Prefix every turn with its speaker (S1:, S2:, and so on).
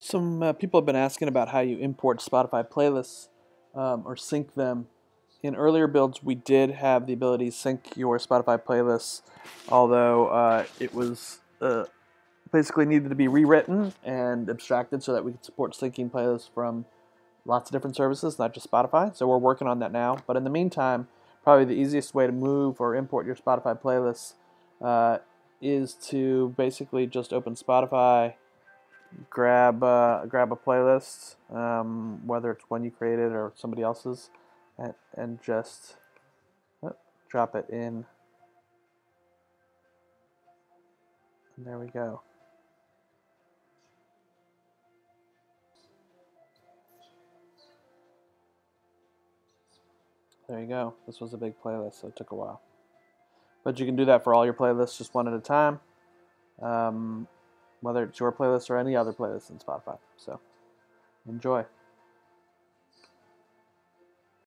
S1: Some uh, people have been asking about how you import Spotify playlists um, or sync them. In earlier builds, we did have the ability to sync your Spotify playlists, although uh, it was uh, basically needed to be rewritten and abstracted so that we could support syncing playlists from lots of different services, not just Spotify. So we're working on that now. But in the meantime, probably the easiest way to move or import your Spotify playlists uh, is to basically just open Spotify grab uh, grab a playlist, um, whether it's one you created or somebody else's, and, and just oh, drop it in. And there we go. There you go. This was a big playlist, so it took a while. But you can do that for all your playlists just one at a time. Um, whether it's your playlist or any other playlist in Spotify. So enjoy.